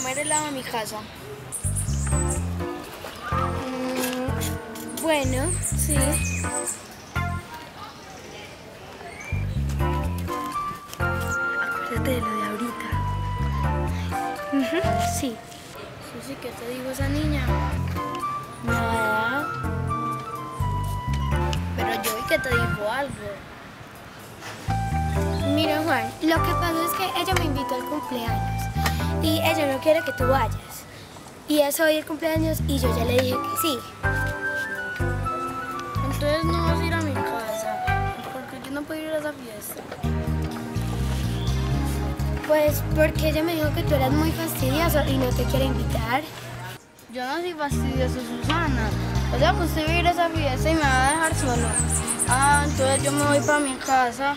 ¿quieres ir a comer helado a mi casa? Mm, bueno, sí. Acuérdate de lo de ahorita. sí. Susi, ¿qué te dijo esa niña? Nada. Pero yo vi que te dijo algo. Mira, Juan, lo que pasa es que ella me invitó al cumpleaños y ella no quiere que tú vayas. Y es hoy el cumpleaños y yo ya le dije que sí. Entonces no vas a ir a mi casa. Porque yo no puedo ir a esa fiesta. Pues porque ella me dijo que tú eras muy fastidioso y no te quiere invitar. Yo no soy fastidioso, Susana. O sea, que usted va a ir a esa fiesta y me va a dejar solo. Ah, entonces yo me voy para mi casa.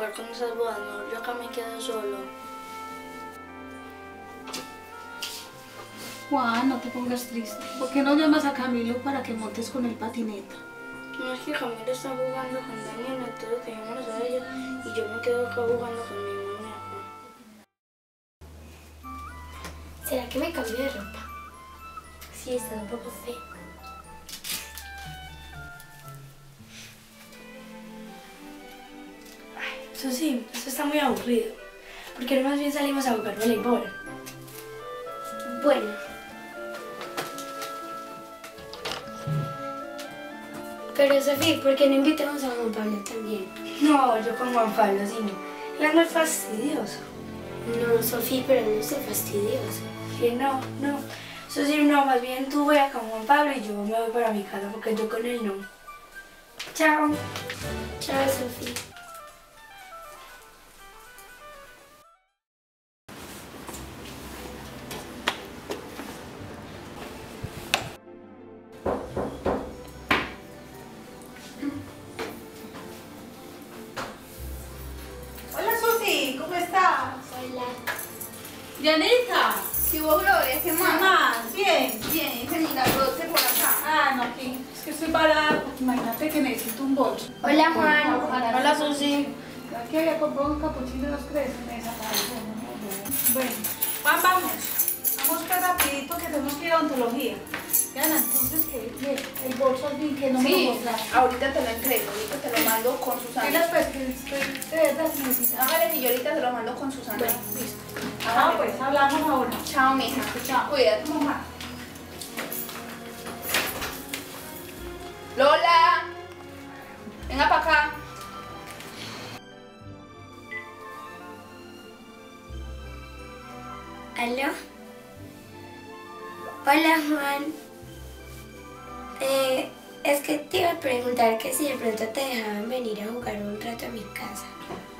Jugar con esas bodas? No, yo acá me quedo solo. Juan, no te pongas triste. ¿Por qué no llamas a Camilo para que montes con el patineta? No es que Camilo está jugando con Daniel, entonces dejémonos a ella y yo me quedo acá jugando con mi muñeco. ¿Será que me cambio de ropa? Sí, está un poco feo. Eso sí, eso está muy aburrido. Porque no más bien salimos a jugar voleibol. Bueno. Pero Sofía, ¿por qué no invitamos a Juan Pablo también? No, yo con Juan Pablo, sí no. Él no es fastidioso. No, Sofía, pero no soy fastidioso. Sí, no, no. Eso sí, no, más bien tú vea con Juan Pablo y yo me voy para mi casa porque yo con él no. Chao. Chao, Sofía. Hola. Dianita, ¿Qué hubo, Gloria? ¿Qué ¿qué más? más? Bien. Bien, ese milagrote por acá. Ah, no, aquí. Es que estoy parada porque imagínate que necesito un bolso. Hola, Juan. Hola, Susi. Aquí había comprado un capuchino y dos crees me desapareció. no, no, no. Bueno, Juan, vamos. Vamos que rapidito que tenemos que ir a odontología. Diana, entonces que que el bolso al fin que no me Sí, lo mostraste. ahorita te lo entrego, ahorita te lo mando con Mira, Susana. pues que estoy de verdad necesitando. Hágale y yo ahorita te lo mando con Susana. Bueno, listo. Ah, pues hablamos ahora. Chao, mija. Chao. Cuídate. Mamá. Lola, venga para acá. ¿Aló? Hola, Juan. Eh, es que te iba a preguntar que si de pronto te dejaban venir a jugar un rato a mi casa.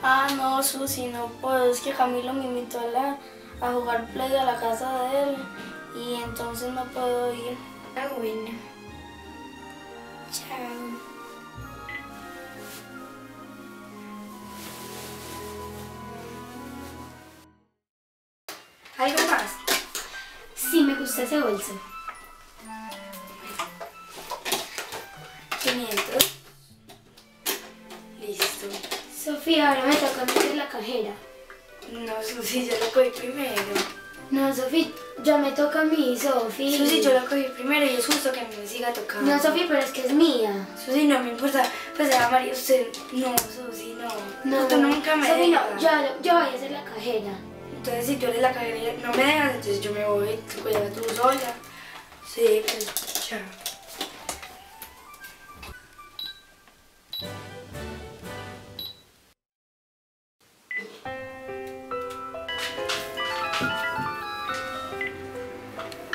Ah, no, Susi, no puedo. Es que Camilo me invitó a, la- a jugar play a la casa de él y entonces no puedo ir. Ah, bueno. Chao. ¿Algo más? Sí, me gusta ese bolso. Sofía, ahora me toca meter la cajera. No, Susi, yo lo cogí primero. No, Sofía, ya me toca a mí, Sofía. Susi, yo lo cogí primero y es justo que me siga tocando. No, Sofía, pero es que es mía. Susi, no me importa. Pues a María, usted. No, Susi, no. No, Tú nunca me no, yo, yo voy a ser la cajera. Entonces, si tú eres la cajera no me dejas, entonces yo me voy. Cuida tú sola. Sí, pues, chao.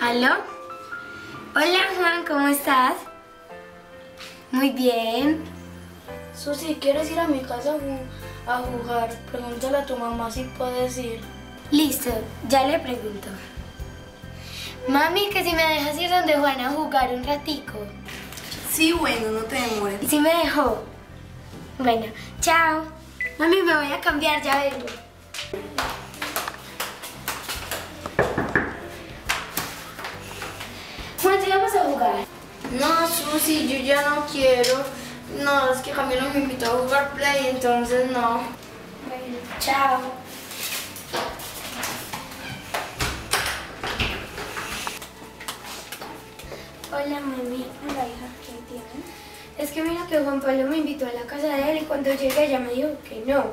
¿Aló? Hola, Juan, ¿cómo estás? Muy bien. Susi, ¿quieres ir a mi casa a, ju- a jugar? Pregúntale a tu mamá si puedes ir. Listo, ya le pregunto. Mami, que si me dejas ir donde Juan a jugar un ratico. Sí, bueno, no te demores. ¿Y si me dejó? Bueno, chao. Mami, me voy a cambiar, ya vengo. Susi, yo ya no quiero. No, es que Camilo me invitó a jugar play, entonces no. Bueno, chao. Hola, mami. Hola, hija, ¿qué tienes? Es que mira que Juan Pablo me invitó a la casa de él y cuando llegué ella me dijo que no.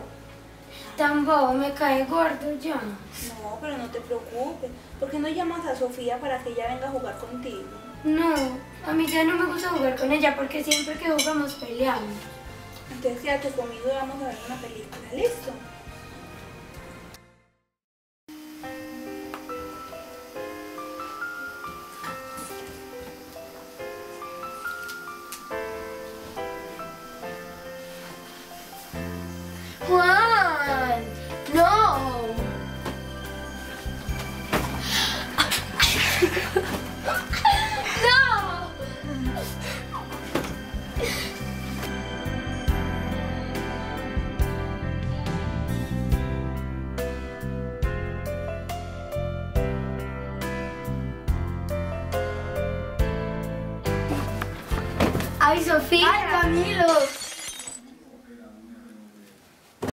Tan bobo, me cae gordo ya. No, pero no te preocupes. ¿Por qué no llamas a Sofía para que ella venga a jugar contigo? No, a mí ya no me gusta jugar con ella porque siempre que jugamos peleamos. Entonces quédate conmigo y vamos a ver una película. ¿Listo? Ay, Sofía. Ay, Camilo.